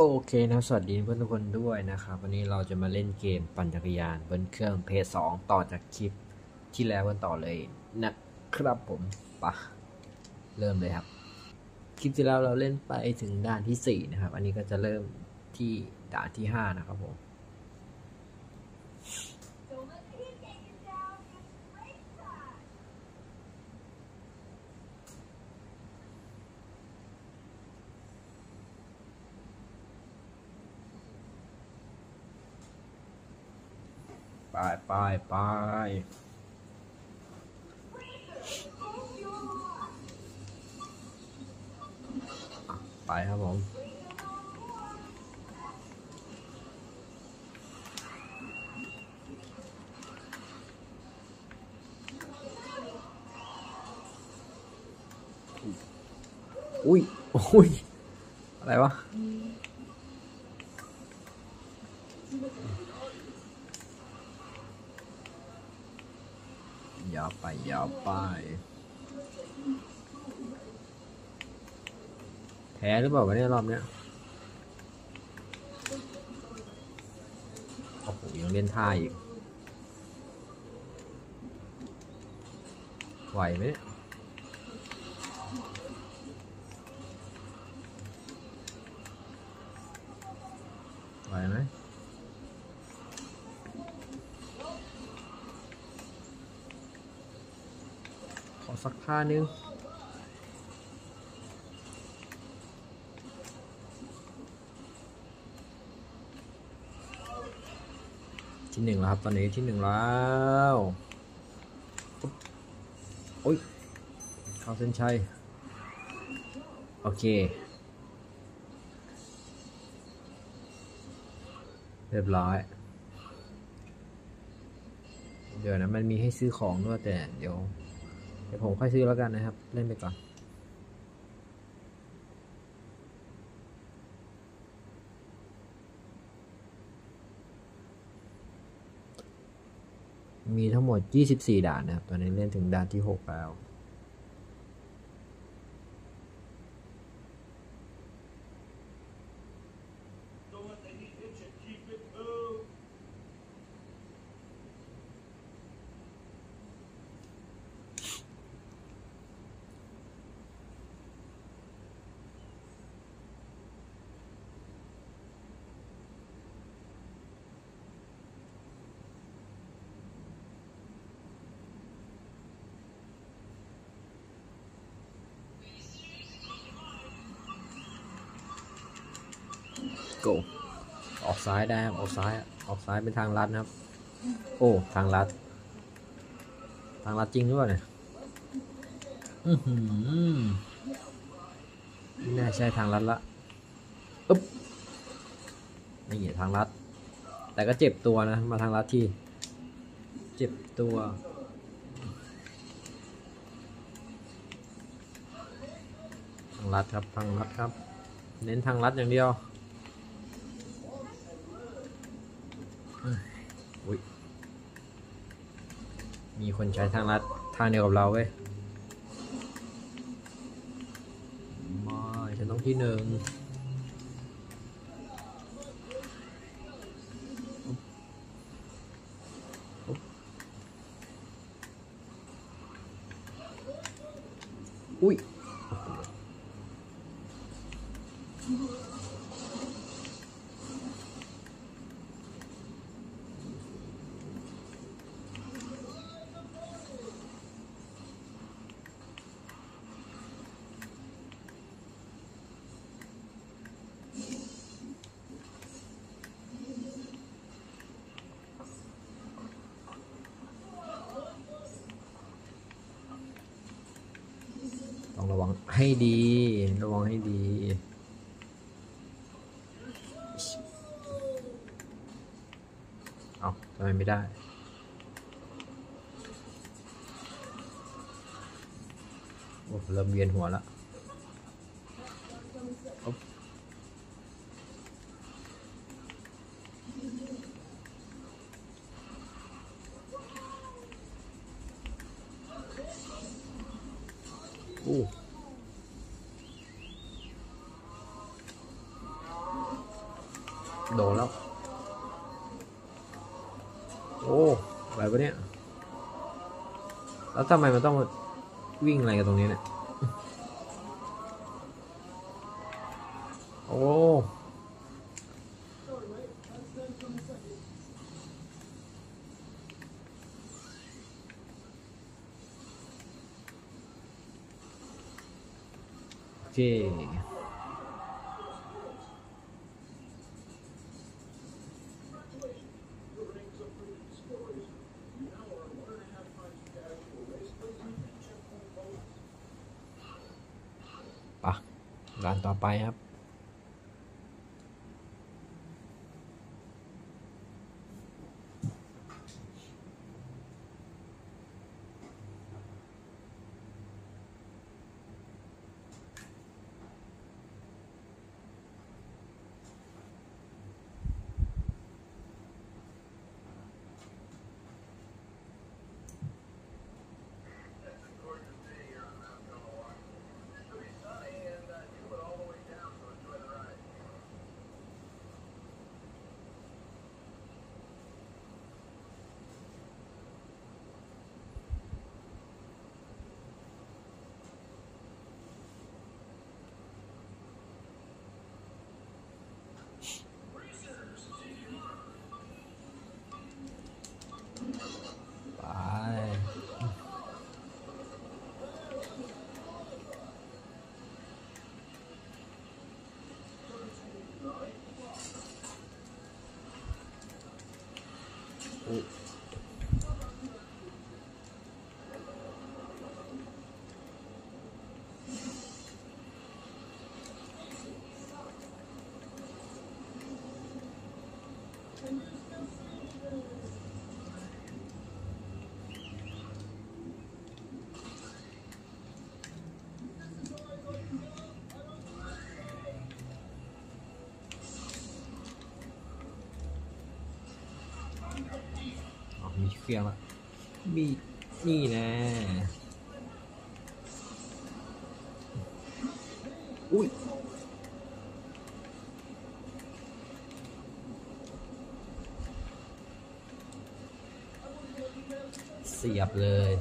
โอเคนะสวัสดีเพื่อนทุกคนด้วยนะครับวันนี้เราจะมาเล่นเกมปั่นจักรยานบนเครื่องเพย์สองต่อจากคลิปที่แล้วกันต่อเลยนะครับผมปะเริ่มเลยครับ คลิปที่แล้วเราเล่นไปถึงด่านที่สี่นะครับ อันนี้ก็จะเริ่มที่ด่านที่ห้านะครับผม ไปไปไปไปครับผมอุ้ยอุ้ยอะไรวะ ยาวไปยาวไป แพ้หรือเปล่าวะเนี่ยรอบเนี้ยโอ้โหยังเล่นท่าอีกไหวไหมเนี่ย ขอสักท่งที่หนึ่งแล้วครับ ตอนนี้ที่หนึ่งแล้วปุ๊บโอ้ยเข้าเส้นชัย โอเค เรียบร้อย เดี๋ยวนะ มันมีให้ซื้อของด้วยแต่เดี๋ยว เดี๋ยวผมค่อยซื้อแล้วกันนะครับ เล่นไปก่อน มีทั้งหมด 24 ด่านนะครับ ตอนนี้เล่นถึงด่านที่ 6 แล้ว go ออกซ้ายได้ครับออกซ้าย ออกซ้ายเป็นทางลัดนะครับ โอ้ ทางลัด ทางลัดจริงหรือเนี่ยอือหือไม่น่าใช่ทางลัดละอึ๊บนี่ทางลัด แต่ก็เจ็บตัวนะ มาทางลัดที่ เจ็บตัวทางลัดครับทางลัดครับ เน้นทางลัดอย่างเดียว อุ้ย มีคนใช้ทางลัดทางเดียวกับเราเว้ยไม่ฉันต้องที่หนึ่ง ระวังให้ดี ระวังให้ดีเอาทำไมไม่ได้โอ้เริ่มเวียนหัวแล้ว แล้วทำไมมันต้องวิ่งอะไรกันตรงนี้เนี่ย การต่อไปครับ ไป อุ๊ เครื่องละมีนี่นะอุ้ยเสียบเลย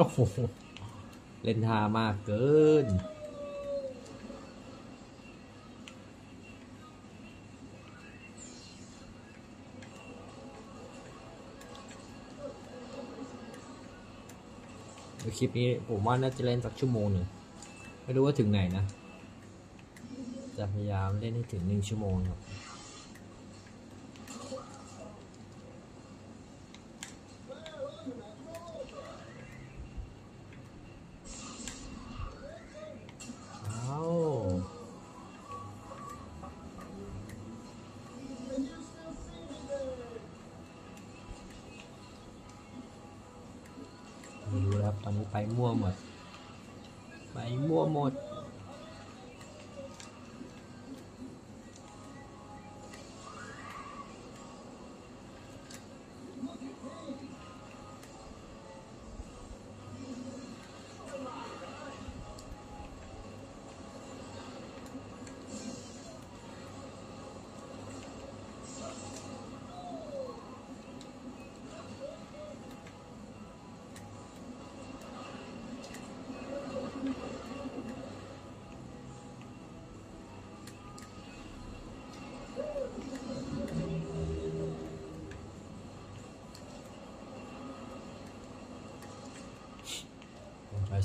โอ้โหเล่นท่ามากเกิน คลิปนี้ผมว่าน่าจะเล่นสักชั่วโมงหนึ่งไม่รู้ว่าถึงไหนนะ จะพยายามเล่นให้ถึงหนึ่งชั่วโมงครับ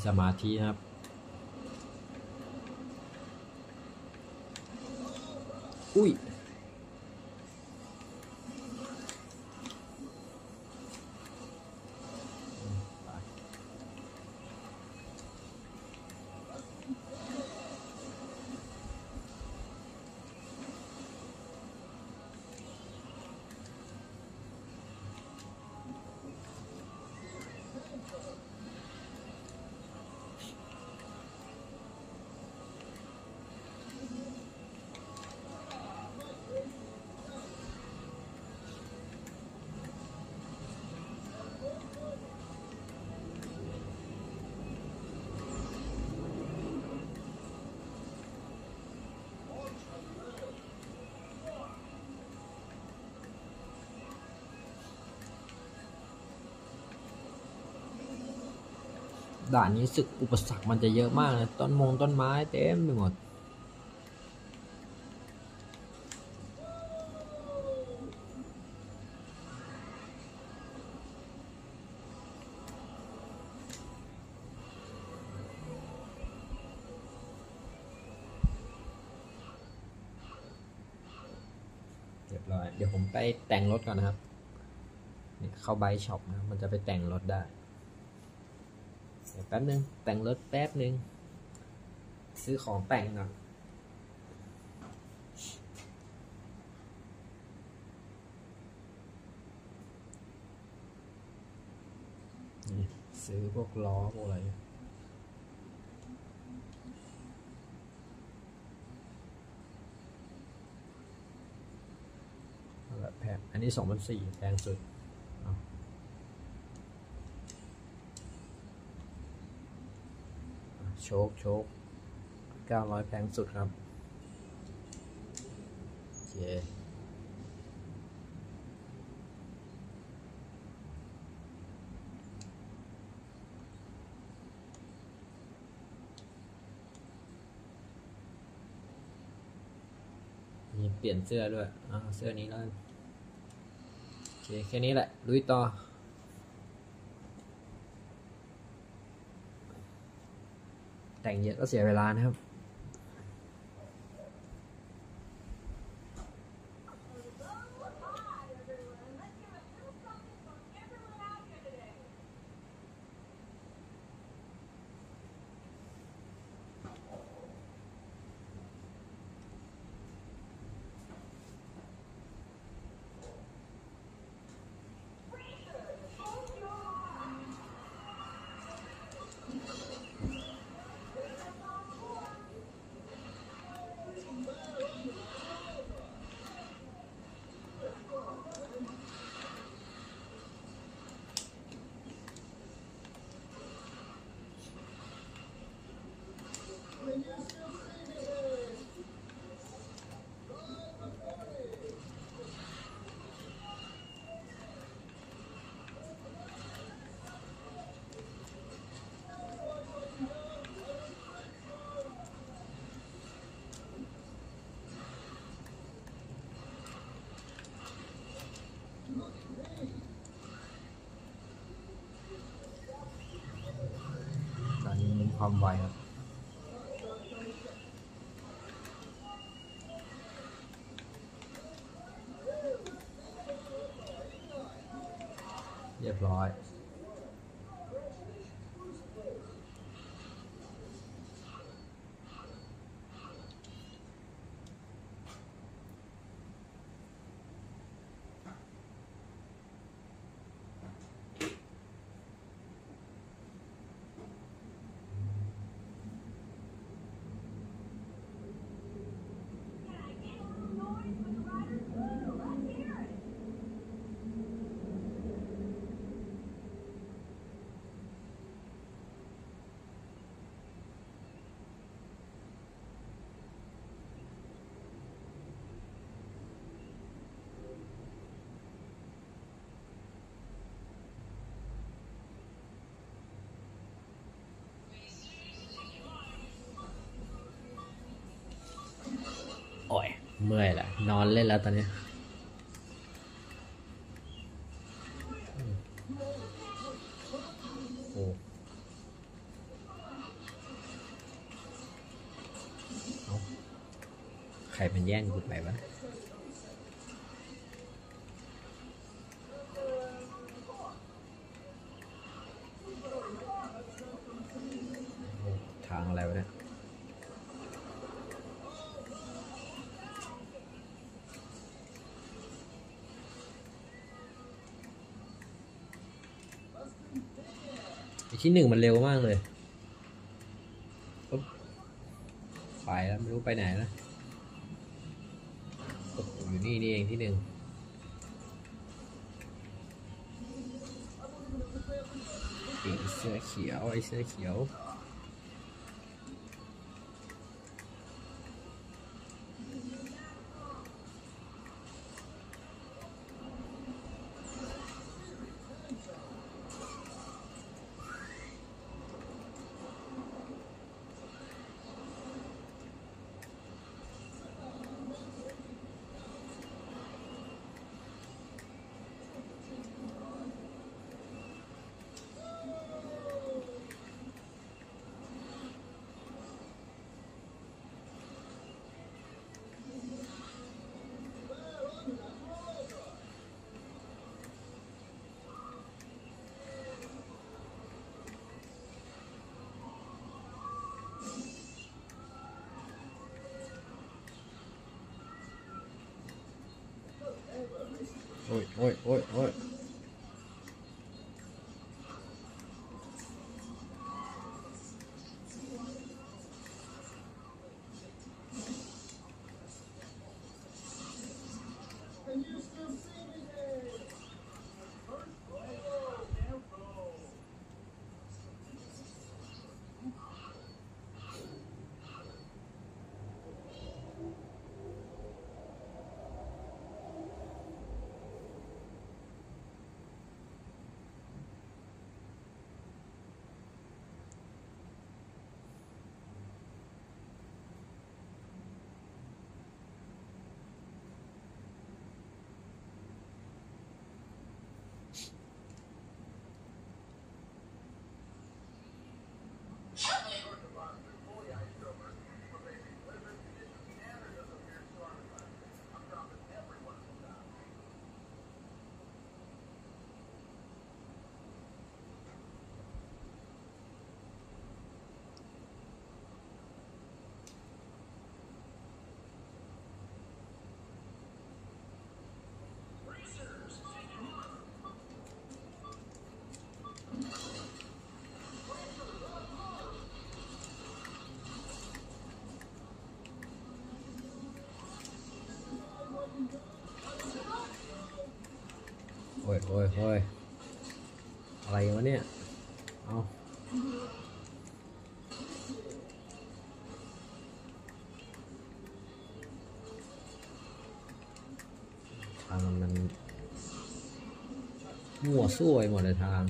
สมาธินะครับ อุ้ย ด่านนี้สึกอุปสรรคมันจะเยอะมากนะต้นมงต้นไม้เต็มไปหมดเรียบร้อยเดี๋ยวผมไปแต่งรถก่อนนะครับ เข้าไบช็อปนะ มันจะไปแต่งรถได้ ดี๋ยวแป๊บนึง แต่งรถแป๊บนึง ซื้อของแต่งก่อนซื้อพวกล้อพวกอะไรแบบแพงอันนี้สองพันสี่แพงสุดเอาอะ โชคโชคเก้าร้อยแพงสุดครับโอเคมีเปลี่ยนเสื้อด้วยอ่าเสื้อนี้แล้วกันโอเค แค่นี้แหละ ลุยต่อ แต่งเยอะก็เสียเวลานะครับ ตอนนี้ มีความไวครับ เรียบร้อย โอ้ย เมื่อยแหละนอนเล่นแล้วตอนนี้ โอ้ใครมันแย่งกูไปวะ ที่หนึ่งมันเร็วมากเลยปุ๊บไปแล้วไม่รู้ไปไหนแล้วอยู่นี่นี่เองที่หนึ่งไอเสื้อเขียวไอ้เสื้อเขียว โอ้ยโอ้ยโอ้ โอ้ยโอ้ยโอ้ยโอ้ยอะไรวะเนี่ย เอาทางมันมั่วซั่วไปหมดเลยทาง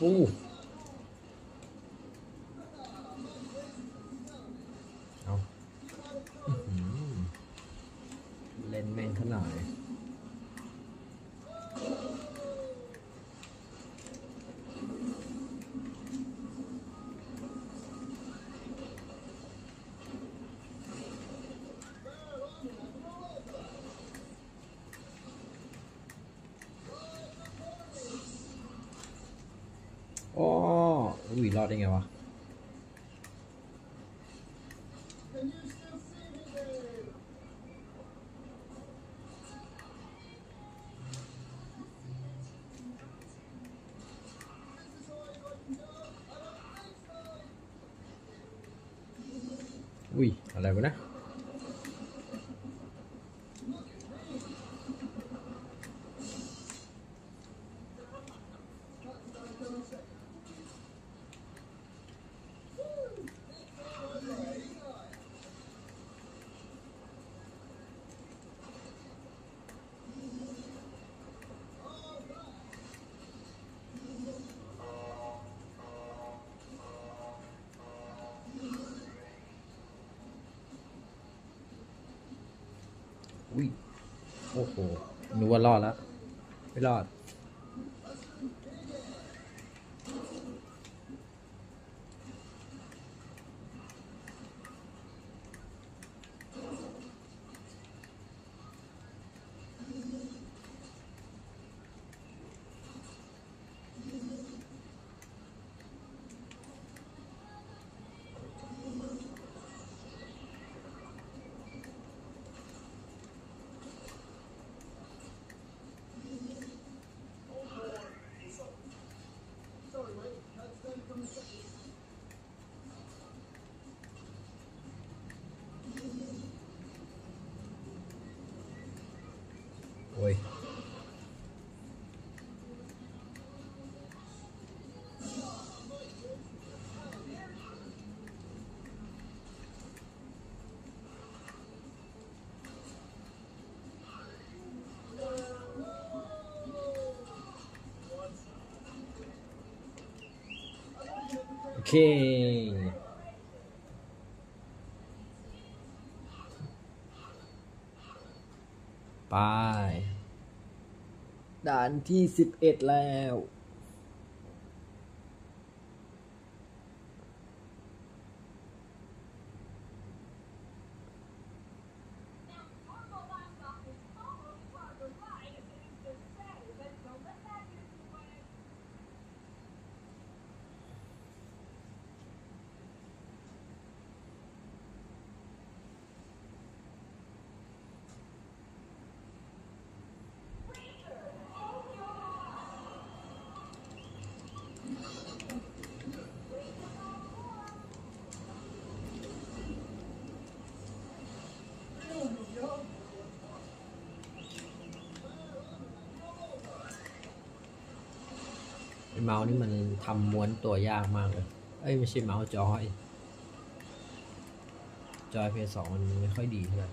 อู้ อ๋ออุ้ย อุ้ย โอ้โหนึกว่ารอดแล้ว ไม่รอด เคไปด่านที่สิบเอ็ดแล้ว ทำม้วนตัวยากมากเลย เอ้ยไม่ใช่เมาส์จอย จอยเพย์สองมันไม่ค่อยดีเท่าไหร่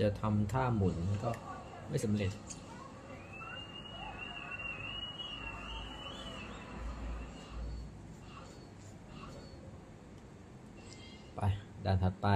จะทำท่าหมุนก็ไม่สำเร็จ ไปด่านถัดไป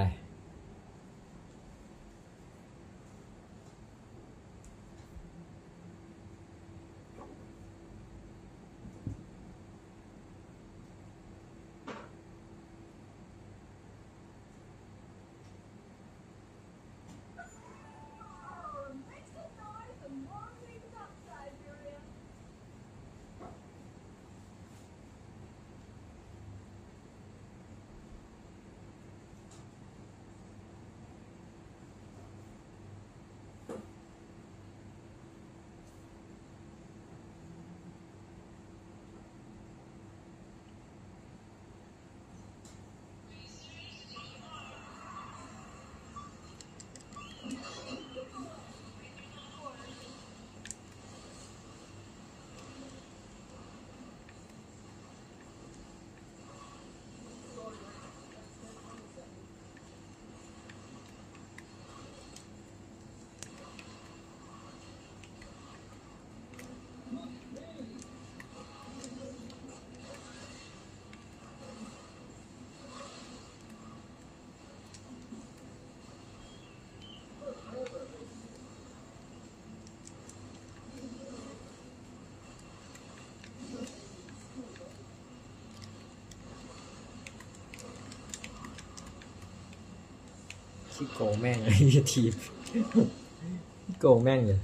ขี้โกงแม่งไอ้ทีมโกงแม่งเลย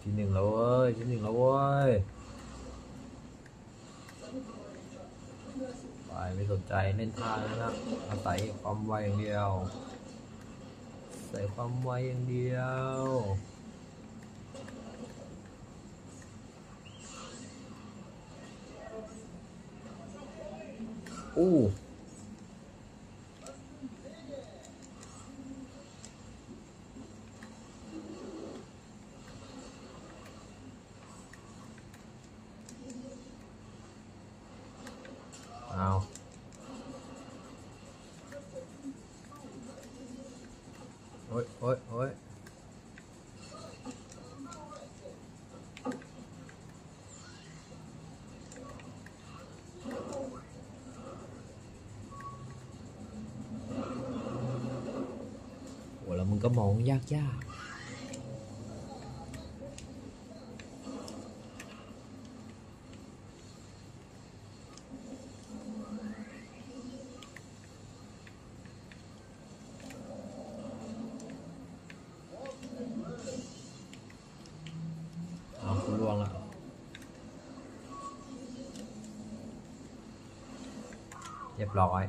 ที่หนึ่งแล้วเว้ยที่หนึ่งแล้วเว้ยไปไม่สนใจเล่นท่าแล้วนะอาศัยความไวอย่างเดียวใส่ความไวอย่างเดียว อู้เอา โอ้ยโอ้ยโอ้ยโหแล้วมึงก็มองยากยากเอาคุณล่วงแล้วเรียบร้อย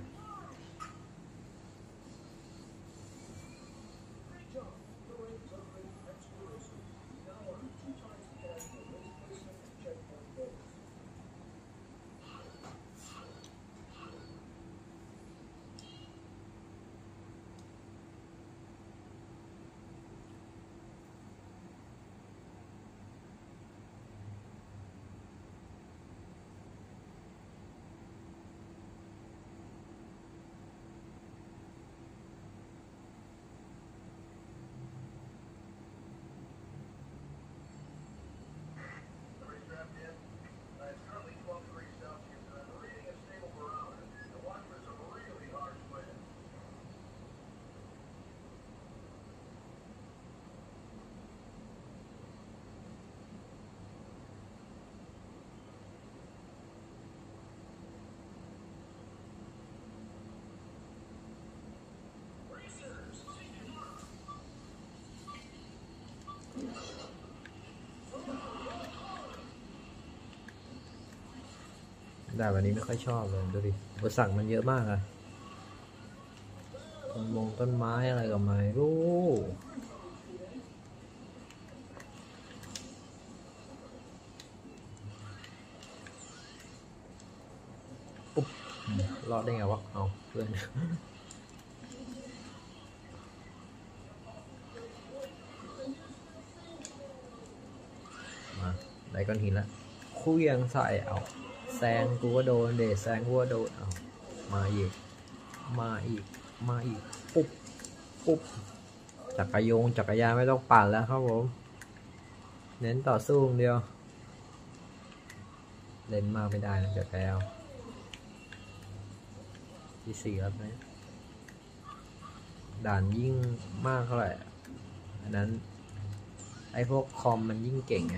แต่วันนี้ไม่ค่อยชอบเลยดูดิอุปสรรคมันเยอะมากอะต้นมงต้นไม้อะไรก็ไม่รู้ปุ๊บรอดได้ไงวะ เอาเพื่อนมาได้ก้อนหินแล้วคลี้ยงใส่เอา แซงกูก็โดนเดแซงกูก็โดนเอามาอีก มาอีก มาอีก ปุ๊บ ปุ๊บ จักรยงจักรยานไม่ต้องปั่นแล้วครับผม เน้นต่อสู้งเดียว เล่นมากไม่ได้นะจะแพ้วที่สี่แล้วไหมด่านยิ่งมากเท่าไหร่ อันนั้น ไอพวกคอมมันยิ่งเก่งไง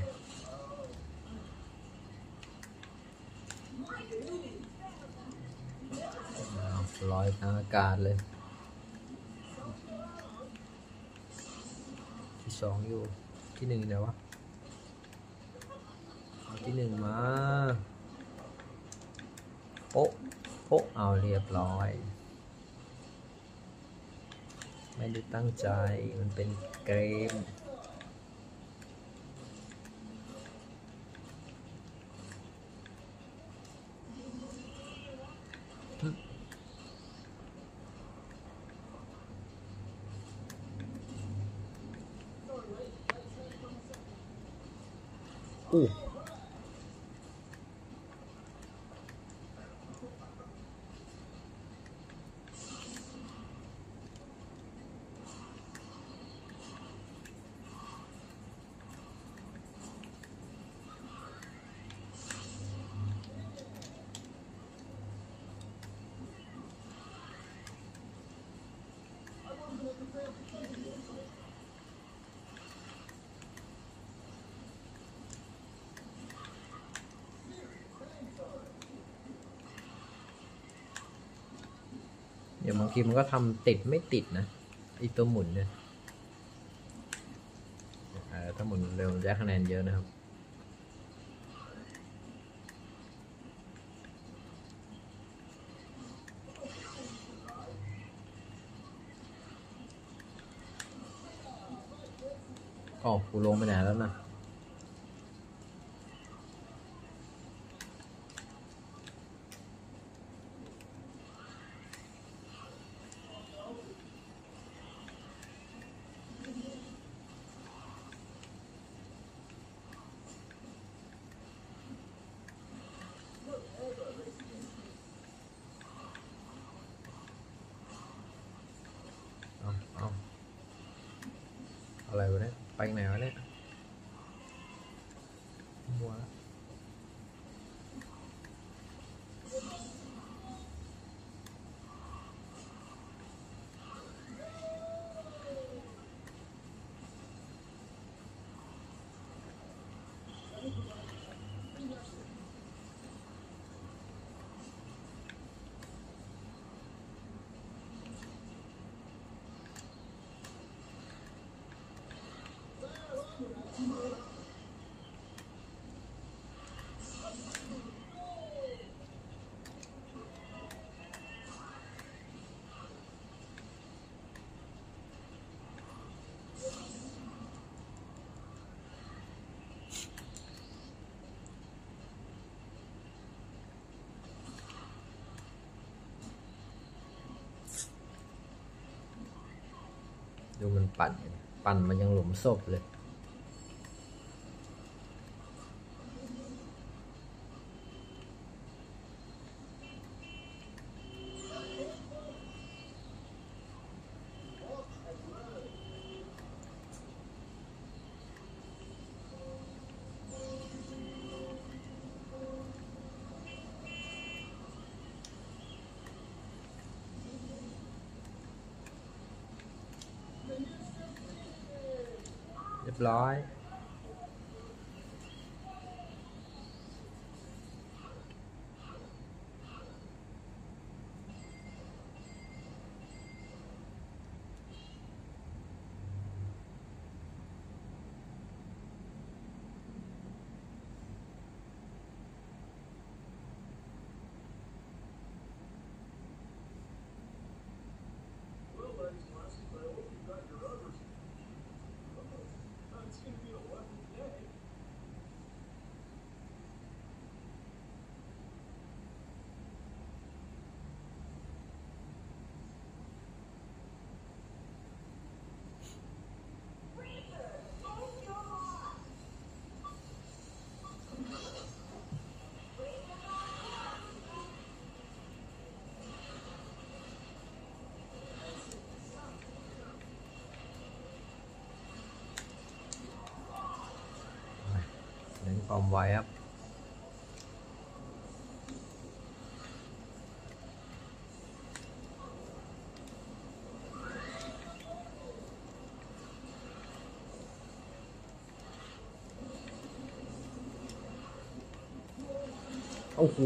อ้าว ลอยทางอากาศเลย ที่สองอยู่ที่หนึ่งเดี๋ยววะเอาที่หนึ่งมาโป๊ะโป๊ะเอาเรียบร้อย ไม่ได้ตั้งใจมันเป็นเกม เดี๋ยวบางทีมันก็ทำติดไม่ติดนะไอีตัวหมุนเนี่ยถ้าหมุนเร็วได้คะแนนเยอะนะครับอ๋อกูลงไปไหนแล้วนะ ดูมันปั่นปั่นมันยังหลุมศพเลย รียบร้อย เน้น ความไวครับโอ้โห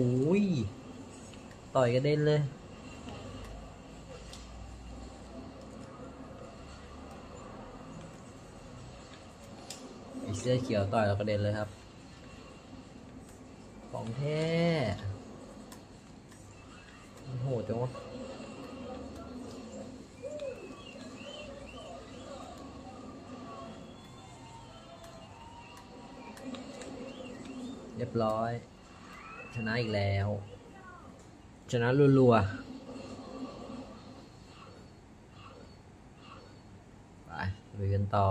ต่อยกระเด็นเลยไอเสื้อเขียวต่อยกระเด็นเลยครับ เรียบร้อย ชนะอีกแล้ว ชนะรัวๆ ไปลุยกันต่อ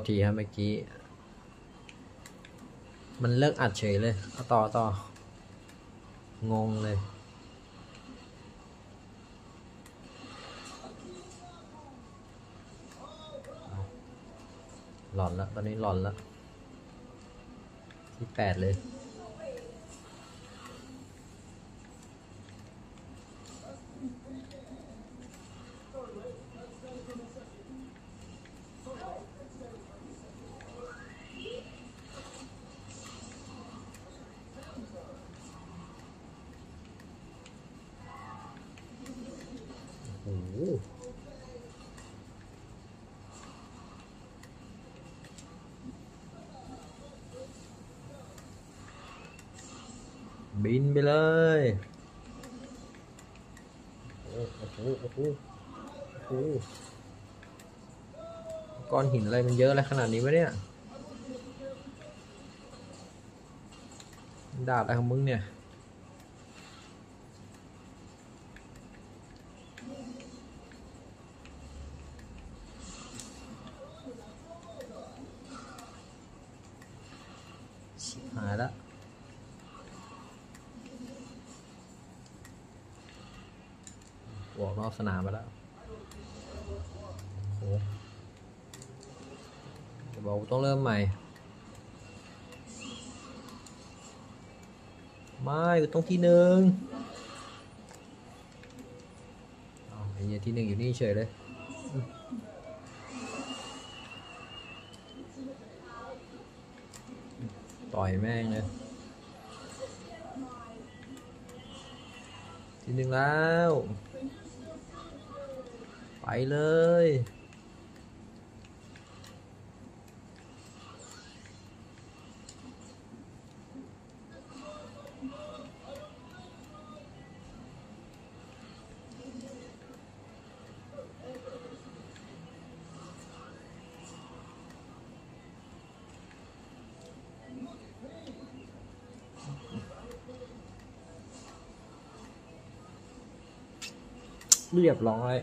ษทีครับเมื่อกี้ มันเลิกอัดเฉยเลย เอาต่อต่องงเลย หลอนแล้วตอนนี้หลอนแล้วที่แปดเลย ไปเลยโอ้โหโอ้โหโอ้โหก้อนหินอะไรมันเยอะอะไรขนาดนี้วะเนี่ย ดาบอะไรของมึงเนี่ย สนามไปแล้วโอ้เดี๋ยวบอกว่าต้องเริ่มใหม่ ไม่กูต้องที่หนึ่งอ้าวไอ้เนี่ยที่หนึ่งอยู่นี่เฉยเลยต่อยแม่งเลยทีหนึ่งแล้ว เลย เรียบร้อย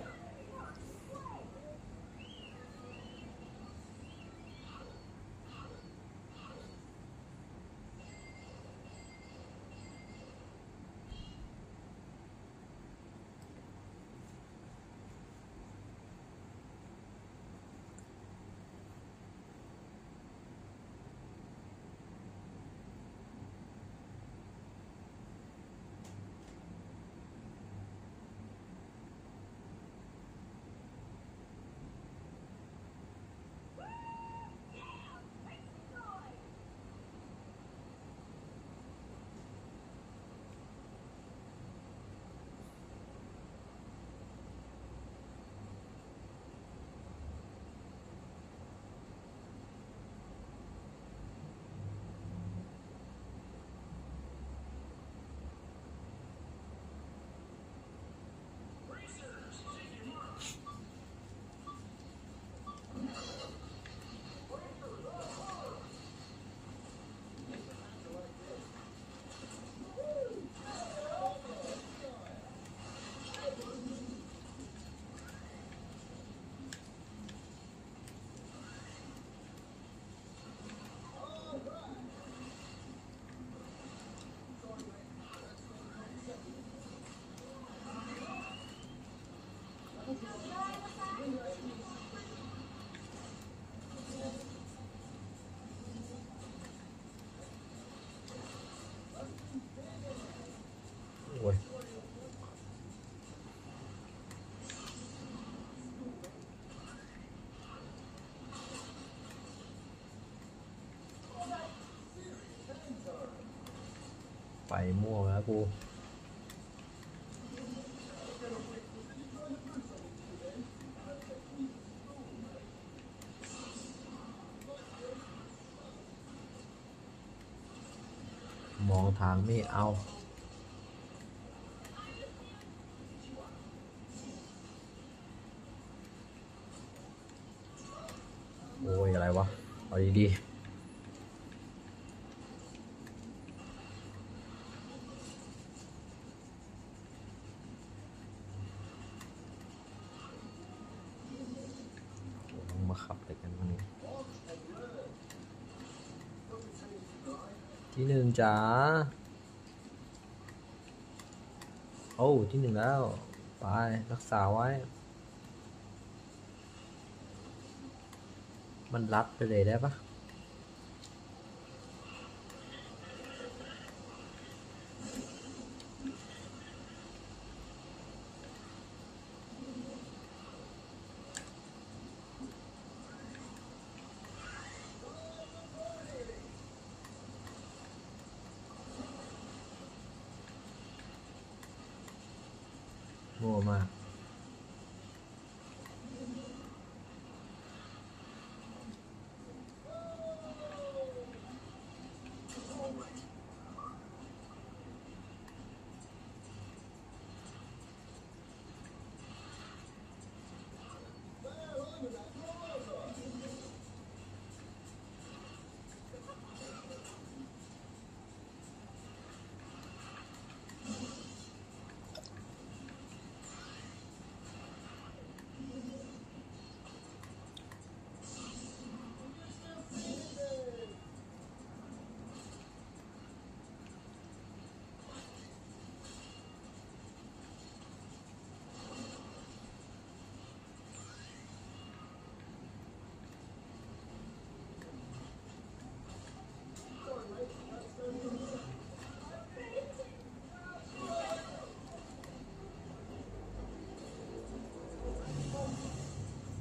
ไปมั่วแล้วกูมองทางไม่เอา โอ้ย อะไรวะ เอาดีๆโอ้ต้องมาขับอะไรกันวะเนี่ย ที่หนึ่งจ๋า โอ้ที่หนึ่งแล้ว ไป รักษาไว้ มันรัดไปเลยได้ปะ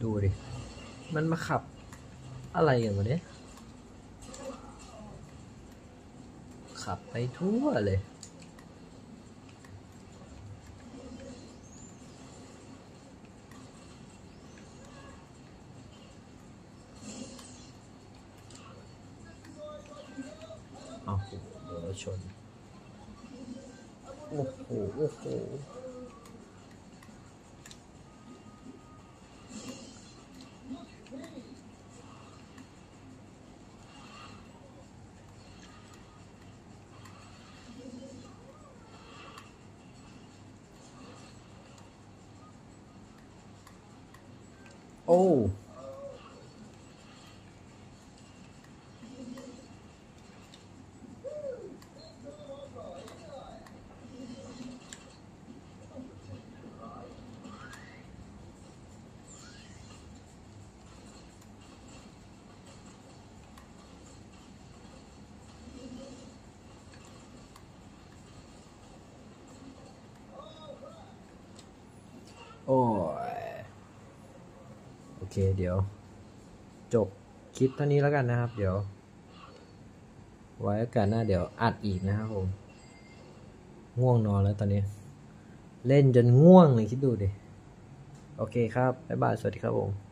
ดูดิ มันมาขับอะไรกันวะเนี่ยขับไปทั่วเลย เอาโหโดนชน โอ้โห โอ้โห โเคเดี๋ยว จบคลิปเท่านี้แล้วกันนะครับ เดี๋ยว ไว้โอกาสหน้าเดี๋ยวอัดอีกนะครับผม ง่วงนอนแล้วตอนนี้ เล่นจนง่วงเลยคิดดูดิ โอเคครับ บ๊ายบาย สวัสดีครับผม